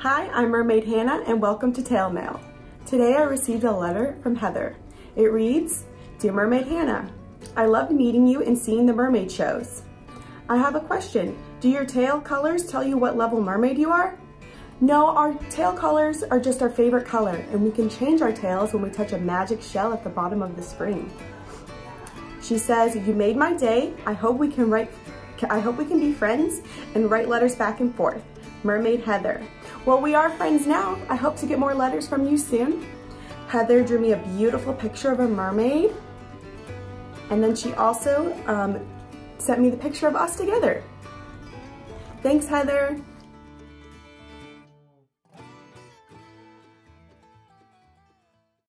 Hi, I'm Mermaid Hannah and welcome to Tail Mail. Today I received a letter from Heather. It reads, Dear Mermaid Hannah, I loved meeting you and seeing the mermaid shows. I have a question. Do your tail colors tell you what level mermaid you are? No, our tail colors are just our favorite color and we can change our tails when we touch a magic shell at the bottom of the spring. She says, you made my day. I hope we can write, I hope we can be friends and write letters back and forth. Mermaid Heather. Well, we are friends now. I hope to get more letters from you soon. Heather drew me a beautiful picture of a mermaid. And then she also um, sent me the picture of us together. Thanks, Heather.